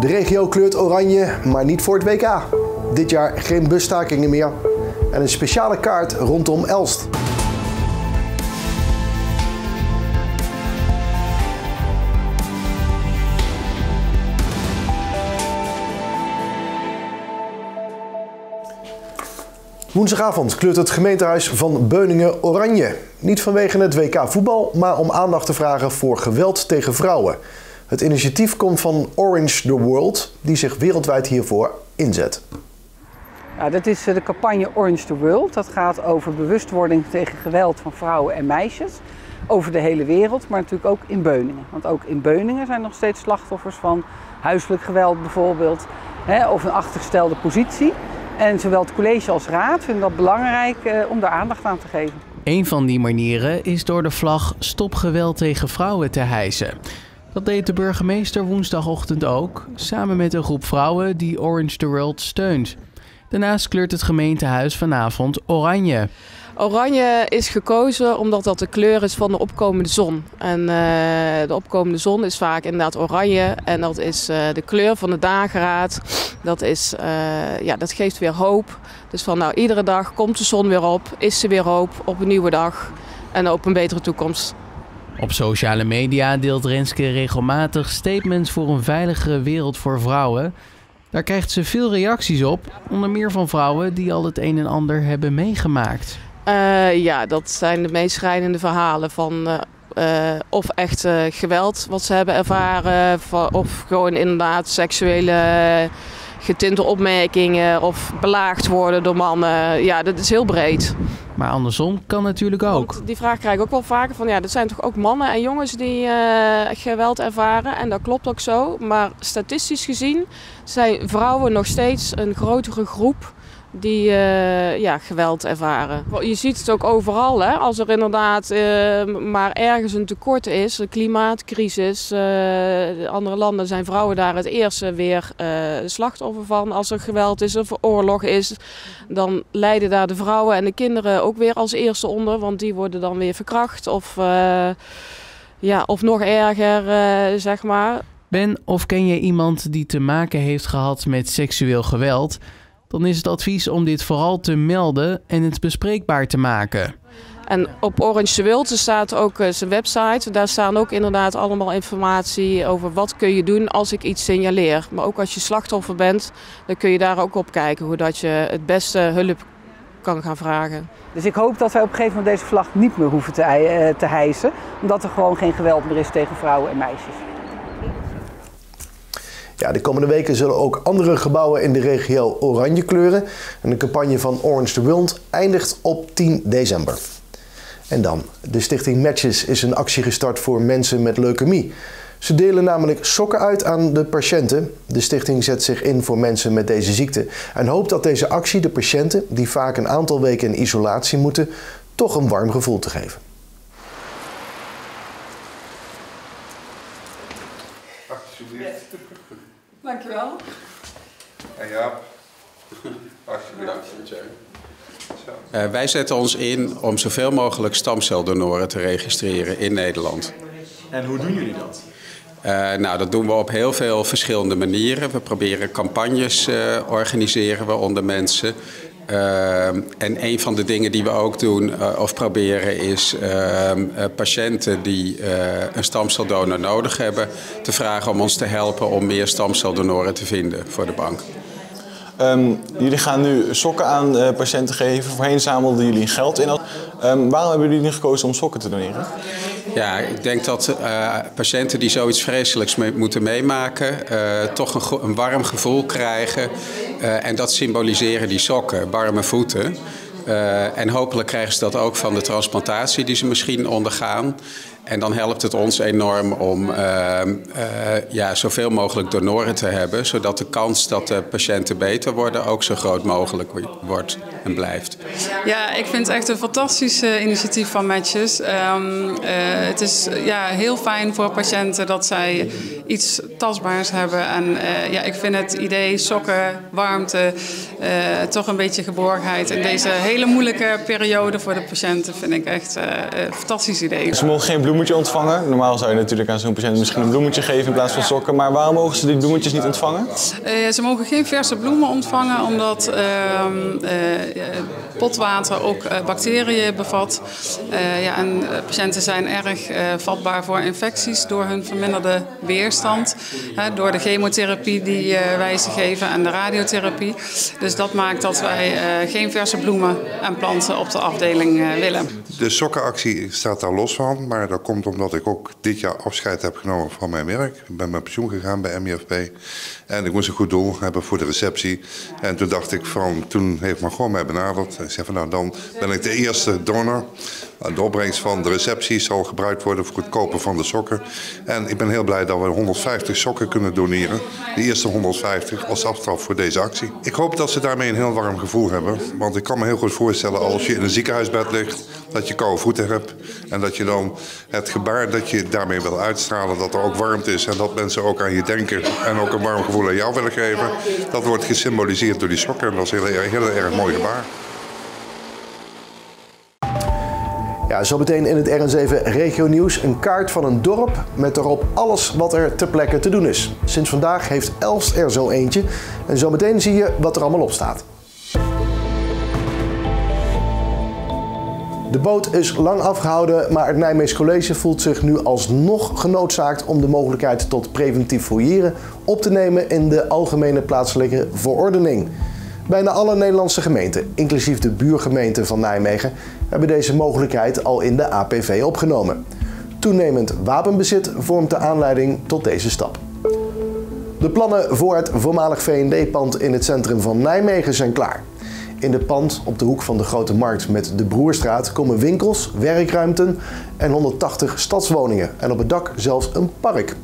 De regio kleurt oranje, maar niet voor het WK. Dit jaar geen busstakingen meer. En een speciale kaart rondom Elst. Woensdagavond kleurt het gemeentehuis van Beuningen oranje. Niet vanwege het WK voetbal, maar om aandacht te vragen voor geweld tegen vrouwen. Het initiatief komt van Orange the World, die zich wereldwijd hiervoor inzet. Ja, dat is eh, de campagne Orange the World. Dat gaat over bewustwording tegen geweld van vrouwen en meisjes. Over de hele wereld, maar natuurlijk ook in Beuningen. Want ook in Beuningen zijn nog steeds slachtoffers van huiselijk geweld bijvoorbeeld. Hè, of een achtergestelde positie. En zowel het college als raad vinden dat belangrijk eh, om daar aandacht aan te geven. Een van die manieren is door de vlag Stop geweld tegen vrouwen te hijsen. Dat deed de burgemeester woensdagochtend ook, samen met een groep vrouwen die Orange the World steunt. Daarnaast kleurt het gemeentehuis vanavond oranje. Oranje is gekozen omdat dat de kleur is van de opkomende zon. En uh, de opkomende zon is vaak inderdaad oranje. En dat is uh, de kleur van de dageraad. Dat, is, uh, ja, dat geeft weer hoop. Dus van nou, iedere dag komt de zon weer op, is ze weer hoop op een nieuwe dag en op een betere toekomst. Op sociale media deelt Renske regelmatig statements voor een veiligere wereld voor vrouwen. Daar krijgt ze veel reacties op, onder meer van vrouwen die al het een en ander hebben meegemaakt. Uh, ja, dat zijn de meest schrijnende verhalen van uh, uh, of echt geweld wat ze hebben ervaren, of gewoon inderdaad seksuele getinte opmerkingen of belaagd worden door mannen. Ja, dat is heel breed. Maar andersom kan natuurlijk ook. Want die vraag krijg ik ook wel vaker van ja, dat zijn toch ook mannen en jongens die uh, geweld ervaren. En dat klopt ook zo. Maar statistisch gezien zijn vrouwen nog steeds een grotere groep die uh, ja, geweld ervaren. Je ziet het ook overal. Hè? Als er inderdaad uh, maar ergens een tekort is, een klimaatcrisis. Uh, andere landen zijn vrouwen daar het eerste weer slachtoffer van. Als er geweld is of oorlog is, dan lijden daar de vrouwen en de kinderen ook weer als eerste onder. Want die worden dan weer verkracht of, ja, of nog erger, zeg maar. Ben of ken je iemand die te maken heeft gehad met seksueel geweld? Dan is het advies om dit vooral te melden en het bespreekbaar te maken. En op Orange de Wild staat ook uh, zijn website. Daar staan ook inderdaad allemaal informatie over wat kun je doen als ik iets signaleer. Maar ook als je slachtoffer bent, dan kun je daar ook op kijken hoe dat je het beste hulp kan gaan vragen. Dus ik hoop dat wij op een gegeven moment deze vlag niet meer hoeven te, uh, te hijsen. Omdat er gewoon geen geweld meer is tegen vrouwen en meisjes. Ja, de komende weken zullen ook andere gebouwen in de regio oranje kleuren. En de campagne van Orange the Wild eindigt op 10 december. En dan, de stichting Matches is een actie gestart voor mensen met leukemie. Ze delen namelijk sokken uit aan de patiënten. De stichting zet zich in voor mensen met deze ziekte en hoopt dat deze actie de patiënten, die vaak een aantal weken in isolatie moeten, toch een warm gevoel te geven. Dankjewel. En Jaap, hartstikke bedankt. Uh, wij zetten ons in om zoveel mogelijk stamceldonoren te registreren in Nederland. En hoe doen jullie dat? Uh, nou, dat doen we op heel veel verschillende manieren. We proberen campagnes uh, organiseren we onder mensen. Uh, en een van de dingen die we ook doen uh, of proberen is uh, patiënten die een stamceldonor nodig hebben te vragen om ons te helpen om meer stamceldonoren te vinden voor de bank. Um, jullie gaan nu sokken aan patiënten geven. Voorheen zamelden jullie geld in. Um, waarom hebben jullie gekozen om sokken te doneren? Ja, ik denk dat uh, patiënten die zoiets vreselijks mee, moeten meemaken, uh, toch een, een, warm gevoel krijgen. Uh, en dat symboliseren die sokken, warme voeten. en hopelijk krijgen ze dat ook van de transplantatie die ze misschien ondergaan. En dan helpt het ons enorm om ja, zoveel mogelijk donoren te hebben, zodat de kans dat de patiënten beter worden ook zo groot mogelijk wordt en blijft. Ja, ik vind het echt een fantastisch uh, initiatief van Matches. Um, uh, het is ja, heel fijn voor patiënten dat zij iets tastbaars hebben. En uh, ja, ik vind het idee sokken, warmte, toch een beetje geborgenheid in deze hele moeilijke periode voor de patiënten vind ik echt een fantastisch idee. Ze mogen geen bloemetje ontvangen. Normaal zou je natuurlijk aan zo'n patiënt misschien een bloemetje geven in plaats van sokken. Maar waarom mogen ze die bloemetjes niet ontvangen? ze mogen geen verse bloemen ontvangen omdat ehm, potwater ook uh, bacteriën bevat. Uh, ja, en patiënten zijn erg uh, vatbaar voor infecties door hun verminderde weerstand. door de chemotherapie die wij ze geven en de radiotherapie. Dus dat maakt dat wij geen verse bloemen en planten op de afdeling willen. De sokkenactie staat daar los van. Maar dat komt omdat ik ook dit jaar afscheid heb genomen van mijn werk. Ik ben met pensioen gegaan bij MIFP. En ik moest een goed doel hebben voor de receptie. En toen dacht ik van, toen heeft Margot mij benaderd. Ik zei van nou, dan ben ik de eerste donor. De opbrengst van de receptie zal gebruikt worden voor het kopen van de sokken. En ik ben heel blij dat we 150 sokken kunnen doneren. De eerste 150 als aftrap voor deze actie. Ik hoop dat ze daarmee een heel warm gevoel hebben. Want ik kan me heel goed voorstellen als je in een ziekenhuisbed ligt, dat je koude voeten hebt. En dat je dan het gebaar dat je daarmee wil uitstralen, dat er ook warmte is. En dat mensen ook aan je denken en ook een warm gevoel aan jou willen geven. Dat wordt gesymboliseerd door die sokken. En dat is een heel, heel erg mooi gebaar. Ja, zometeen in het RN7 Regio Nieuws een kaart van een dorp met erop alles wat er ter plekke te doen is. Sinds vandaag heeft Elst er zo eentje en zometeen zie je wat er allemaal op staat. De boot is lang afgehouden, maar het Nijmees College voelt zich nu alsnog genoodzaakt om de mogelijkheid tot preventief fouilleren op te nemen in de algemene plaatselijke verordening. Bijna alle Nederlandse gemeenten, inclusief de buurgemeente van Nijmegen, hebben deze mogelijkheid al in de APV opgenomen. Toenemend wapenbezit vormt de aanleiding tot deze stap. De plannen voor het voormalig VND-pand in het centrum van Nijmegen zijn klaar. In het pand op de hoek van de Grote Markt met de Broerstraat komen winkels, werkruimten en 180 stadswoningen en op het dak zelfs een park.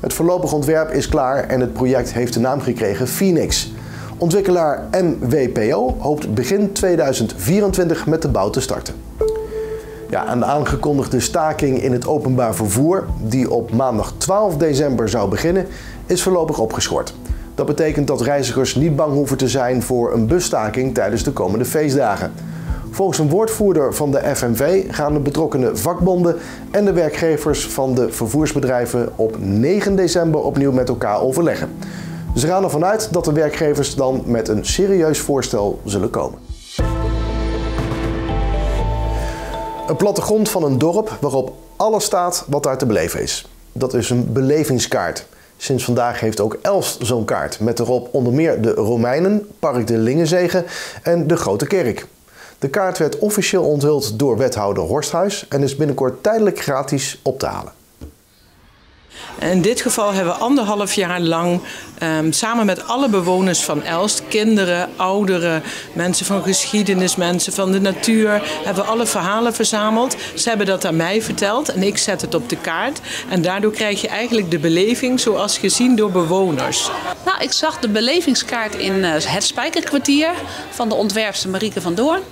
Het voorlopig ontwerp is klaar en het project heeft de naam gekregen Phoenix. Ontwikkelaar MWPO hoopt begin 2024 met de bouw te starten. Ja, een aangekondigde staking in het openbaar vervoer, die op maandag 12 december zou beginnen, is voorlopig opgeschort. Dat betekent dat reizigers niet bang hoeven te zijn voor een busstaking tijdens de komende feestdagen. Volgens een woordvoerder van de FNV gaan de betrokkenen vakbonden en de werkgevers van de vervoersbedrijven op 9 december opnieuw met elkaar overleggen. Ze gaan ervan uit dat de werkgevers dan met een serieus voorstel zullen komen. Een plattegrond van een dorp waarop alles staat wat daar te beleven is. Dat is een belevingskaart. Sinds vandaag heeft ook Elst zo'n kaart met erop onder meer de Romeinen, Park de Lingenzegen en de Grote Kerk. De kaart werd officieel onthuld door wethouder Horsthuis en is binnenkort tijdelijk gratis op te halen. In dit geval hebben we anderhalf jaar lang um, samen met alle bewoners van Elst, kinderen, ouderen, mensen van geschiedenis, mensen van de natuur, hebben we alle verhalen verzameld. Ze hebben dat aan mij verteld en ik zet het op de kaart. En daardoor krijg je eigenlijk de beleving zoals gezien door bewoners. Nou, ik zag de belevingskaart in uh, het Spijkerkwartier van de ontwerpster Marieke van Doorn.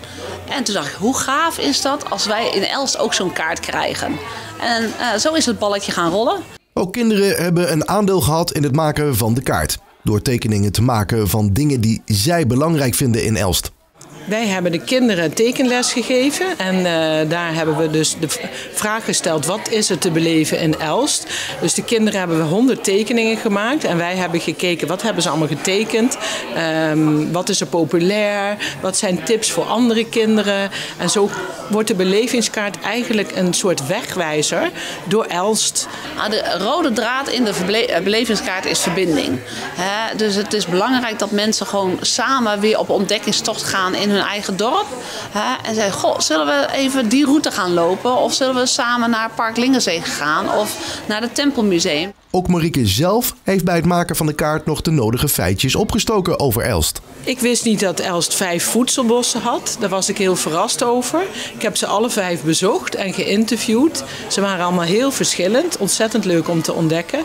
En toen dacht ik, hoe gaaf is dat als wij in Elst ook zo'n kaart krijgen? En uh, zo is het balletje gaan rollen. Ook kinderen hebben een aandeel gehad in het maken van de kaart. Door tekeningen te maken van dingen die zij belangrijk vinden in Elst. Wij hebben de kinderen tekenles gegeven en uh, daar hebben we dus de vraag gesteld: wat is er te beleven in Elst? Dus de kinderen hebben we honderd tekeningen gemaakt en wij hebben gekeken wat hebben ze allemaal getekend, um, wat is er populair, wat zijn tips voor andere kinderen. En zo wordt de belevingskaart eigenlijk een soort wegwijzer door Elst. Nou, de rode draad in de eh, belevingskaart is verbinding. Dus het is belangrijk dat mensen gewoon samen weer op ontdekkingstocht gaan in hun hun eigen dorp. Hè, en zei, goh, zullen we even die route gaan lopen? Of zullen we samen naar Park Lingenzee gaan? Of naar het Tempelmuseum? Ook Marieke zelf heeft bij het maken van de kaart nog de nodige feitjes opgestoken over Elst. Ik wist niet dat Elst vijf voedselbossen had. Daar was ik heel verrast over. Ik heb ze alle vijf bezocht en geïnterviewd. Ze waren allemaal heel verschillend. Ontzettend leuk om te ontdekken.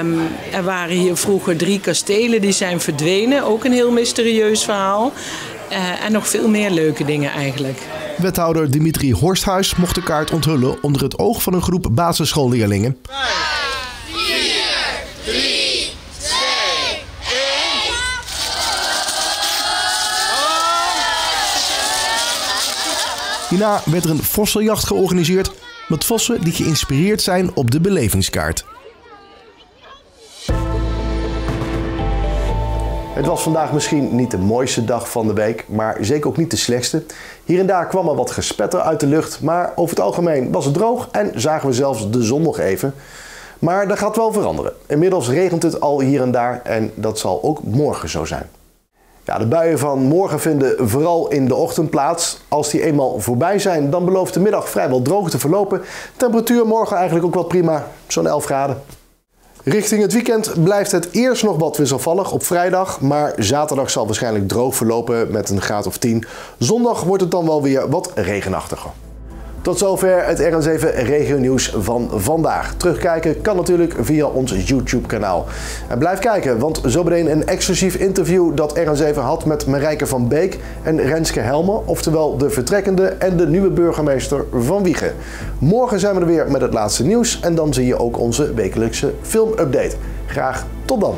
Um, er waren hier vroeger drie kastelen die zijn verdwenen. Ook een heel mysterieus verhaal. Eh, en nog veel meer leuke dingen eigenlijk. Wethouder Dimitri Horsthuis mocht de kaart onthullen onder het oog van een groep basisschoolleerlingen. 4, 3, 2, 1. Hierna werd er een vossenjacht georganiseerd met vossen die geïnspireerd zijn op de belevingskaart. Het was vandaag misschien niet de mooiste dag van de week, maar zeker ook niet de slechtste. Hier en daar kwam er wat gespetter uit de lucht, maar over het algemeen was het droog en zagen we zelfs de zon nog even. Maar dat gaat wel veranderen. Inmiddels regent het al hier en daar en dat zal ook morgen zo zijn. Ja, de buien van morgen vinden vooral in de ochtend plaats. Als die eenmaal voorbij zijn, dan belooft de middag vrijwel droog te verlopen. Temperatuur morgen eigenlijk ook wel prima, zo'n 11 graden. Richting het weekend blijft het eerst nog wat wisselvallig op vrijdag, maar zaterdag zal waarschijnlijk droog verlopen met een graad of 10. Zondag wordt het dan wel weer wat regenachtiger. Tot zover het RN7 Regio Nieuws van vandaag. Terugkijken kan natuurlijk via ons YouTube kanaal. En blijf kijken, want zo meteen een exclusief interview dat RN7 had met Marijke van Beek en Renske Helmer, oftewel de vertrekkende en de nieuwe burgemeester van Wiegen. Morgen zijn we er weer met het laatste nieuws en dan zie je ook onze wekelijkse filmupdate. Graag tot dan!